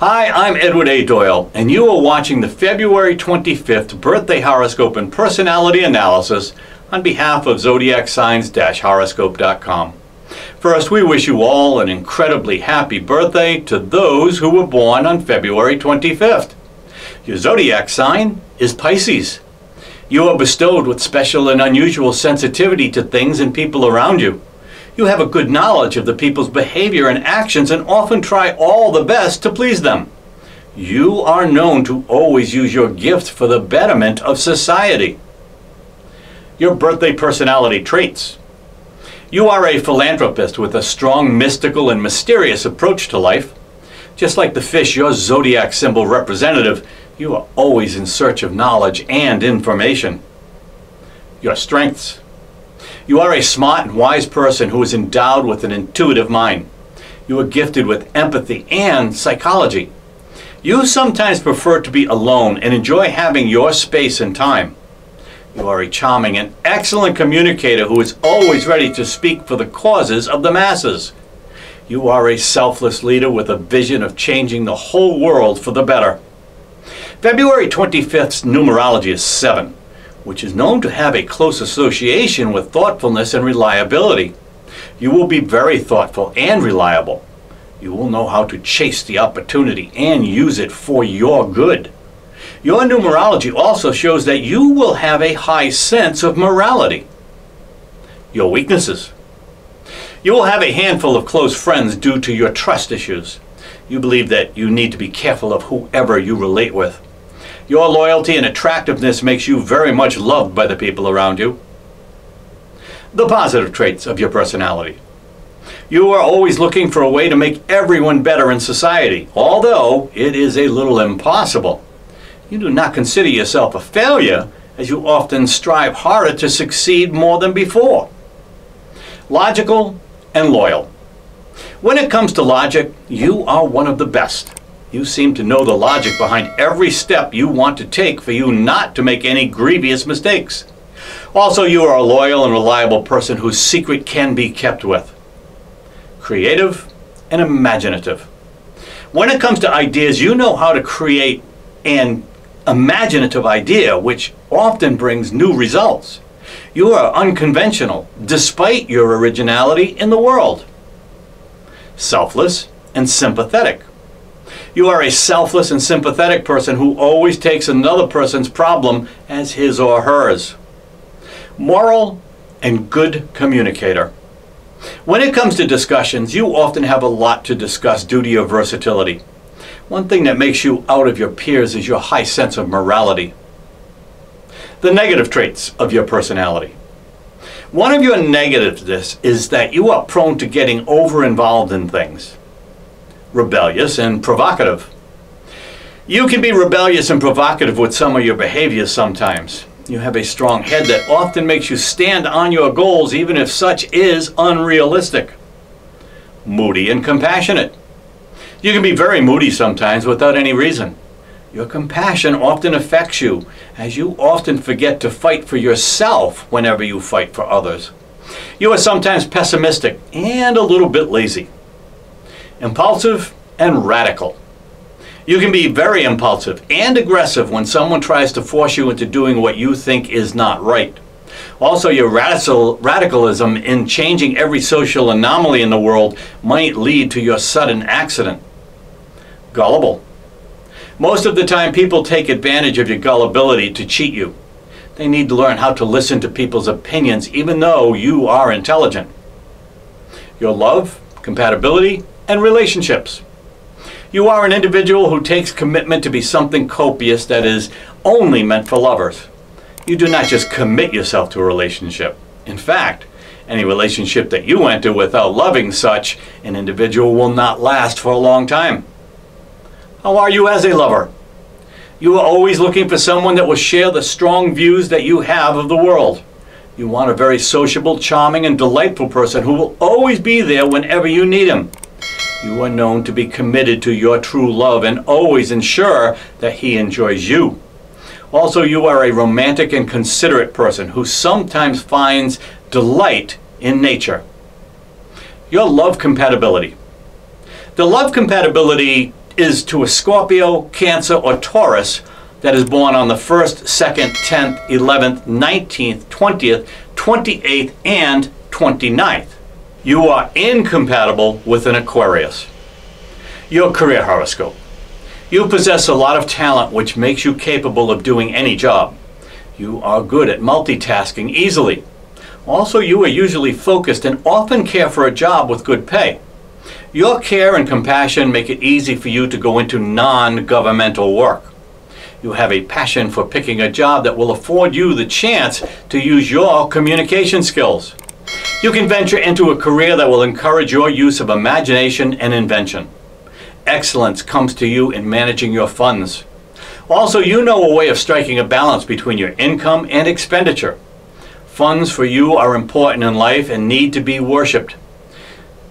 Hi, I'm Edward A. Doyle, and you are watching the February 25th Birthday Horoscope and Personality Analysis on behalf of ZodiacSigns-horoscope.com. First, we wish you all an incredibly happy birthday to those who were born on February 25th. Your zodiac sign is Pisces. You are bestowed with special and unusual sensitivity to things and people around you. You have a good knowledge of the people's behavior and actions and often try all the best to please them. You are known to always use your gift for the betterment of society. Your birthday personality traits. You are a philanthropist with a strong mystical and mysterious approach to life. Just like the fish, your zodiac symbol representative, you are always in search of knowledge and information. Your strengths. You are a smart and wise person who is endowed with an intuitive mind. You are gifted with empathy and psychology. You sometimes prefer to be alone and enjoy having your space and time. You are a charming and excellent communicator who is always ready to speak for the causes of the masses. You are a selfless leader with a vision of changing the whole world for the better. February 25th's numerology is 7 which is known to have a close association with thoughtfulness and reliability. You will be very thoughtful and reliable. You will know how to chase the opportunity and use it for your good. Your numerology also shows that you will have a high sense of morality. Your weaknesses. You will have a handful of close friends due to your trust issues. You believe that you need to be careful of whoever you relate with. Your loyalty and attractiveness makes you very much loved by the people around you. The positive traits of your personality. You are always looking for a way to make everyone better in society, although it is a little impossible. You do not consider yourself a failure, as you often strive harder to succeed more than before. Logical and loyal. When it comes to logic, you are one of the best. You seem to know the logic behind every step you want to take for you not to make any grievous mistakes. Also, you are a loyal and reliable person whose secret can be kept with. Creative and imaginative. When it comes to ideas, you know how to create an imaginative idea, which often brings new results. You are unconventional, despite your originality in the world. Selfless and sympathetic. You are a selfless and sympathetic person who always takes another person's problem as his or hers. Moral and good communicator. When it comes to discussions, you often have a lot to discuss due to your versatility. One thing that makes you out of your peers is your high sense of morality. The negative traits of your personality. One of your negatives is that you are prone to getting over involved in things rebellious, and provocative. You can be rebellious and provocative with some of your behaviors sometimes. You have a strong head that often makes you stand on your goals even if such is unrealistic. Moody and compassionate. You can be very moody sometimes without any reason. Your compassion often affects you, as you often forget to fight for yourself whenever you fight for others. You are sometimes pessimistic and a little bit lazy impulsive, and radical. You can be very impulsive and aggressive when someone tries to force you into doing what you think is not right. Also, your radical, radicalism in changing every social anomaly in the world might lead to your sudden accident. Gullible. Most of the time, people take advantage of your gullibility to cheat you. They need to learn how to listen to people's opinions even though you are intelligent. Your love, compatibility, and relationships. You are an individual who takes commitment to be something copious that is only meant for lovers. You do not just commit yourself to a relationship. In fact, any relationship that you enter without loving such an individual will not last for a long time. How are you as a lover? You are always looking for someone that will share the strong views that you have of the world. You want a very sociable, charming, and delightful person who will always be there whenever you need him. You are known to be committed to your true love and always ensure that he enjoys you. Also, you are a romantic and considerate person who sometimes finds delight in nature. Your love compatibility. The love compatibility is to a Scorpio, Cancer, or Taurus that is born on the 1st, 2nd, 10th, 11th, 19th, 20th, 28th, and 29th. You are incompatible with an Aquarius. Your career horoscope. You possess a lot of talent which makes you capable of doing any job. You are good at multitasking easily. Also, you are usually focused and often care for a job with good pay. Your care and compassion make it easy for you to go into non-governmental work. You have a passion for picking a job that will afford you the chance to use your communication skills. You can venture into a career that will encourage your use of imagination and invention. Excellence comes to you in managing your funds. Also, you know a way of striking a balance between your income and expenditure. Funds for you are important in life and need to be worshiped.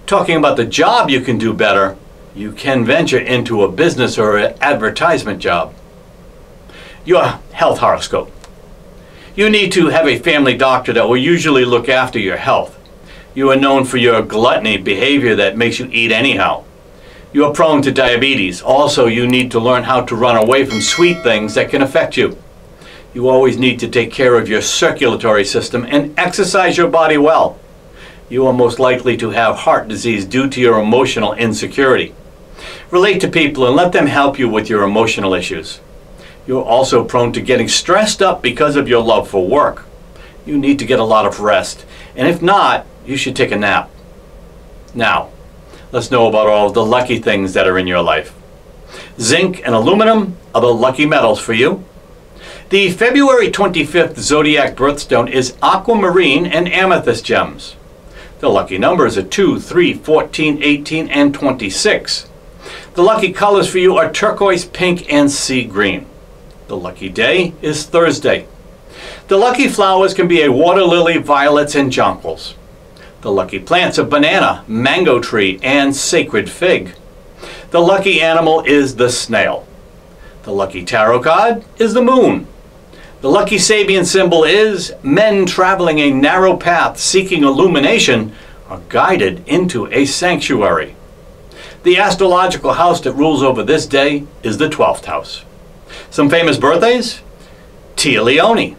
Talking about the job you can do better, you can venture into a business or an advertisement job. Your health horoscope. You need to have a family doctor that will usually look after your health. You are known for your gluttony behavior that makes you eat anyhow. You are prone to diabetes. Also, you need to learn how to run away from sweet things that can affect you. You always need to take care of your circulatory system and exercise your body well. You are most likely to have heart disease due to your emotional insecurity. Relate to people and let them help you with your emotional issues. You're also prone to getting stressed up because of your love for work. You need to get a lot of rest, and if not, you should take a nap. Now, let's know about all the lucky things that are in your life. Zinc and aluminum are the lucky metals for you. The February 25th zodiac birthstone is aquamarine and amethyst gems. The lucky numbers are 2, 3, 14, 18, and 26. The lucky colors for you are turquoise, pink, and sea green. The lucky day is Thursday. The lucky flowers can be a water lily, violets, and jonquils. The lucky plants are banana, mango tree, and sacred fig. The lucky animal is the snail. The lucky tarot card is the moon. The lucky Sabian symbol is men traveling a narrow path seeking illumination are guided into a sanctuary. The astrological house that rules over this day is the 12th house. Some famous birthdays? Téa Leoni,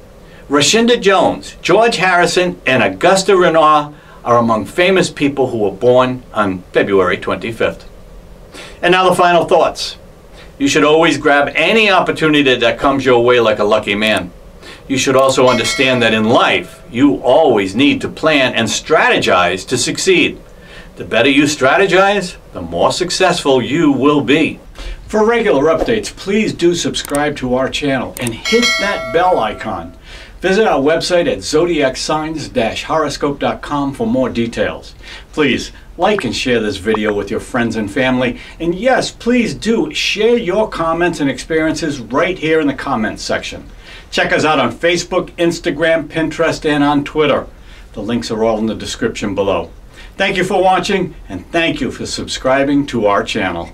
Rashida Jones, George Harrison, and Auguste Renoir are among famous people who were born on February 25th. And now the final thoughts. You should always grab any opportunity that comes your way like a lucky man. You should also understand that in life, you always need to plan and strategize to succeed. The better you strategize, the more successful you will be. For regular updates, please do subscribe to our channel and hit that bell icon. Visit our website at zodiacsigns-horoscope.com for more details. Please like and share this video with your friends and family. And yes, please do share your comments and experiences right here in the comments section. Check us out on Facebook, Instagram, Pinterest, and on Twitter. The links are all in the description below. Thank you for watching, and thank you for subscribing to our channel.